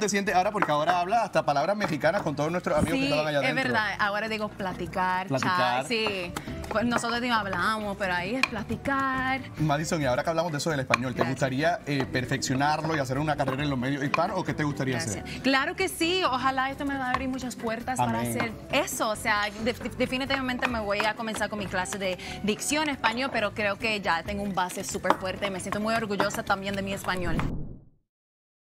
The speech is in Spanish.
te sientes ahora? Porque ahora habla hasta palabras mexicanas con todos nuestros amigos que estaban allá es verdad. Ahora digo platicar, Platicar. sí. Pues nosotros digo hablamos, pero ahí es platicar. Madison, y ahora que hablamos de eso del español, ¿te Gracias. gustaría eh, perfeccionarlo y hacer una carrera en los medios hispanos o qué te gustaría Gracias. hacer? Claro que sí, ojalá esto me va a abrir muchas puertas para hacer eso. O sea, de- definitivamente me voy a comenzar con mi clase de dicción español, pero creo que ya tengo un base súper fuerte y me siento muy orgullosa también de mi español.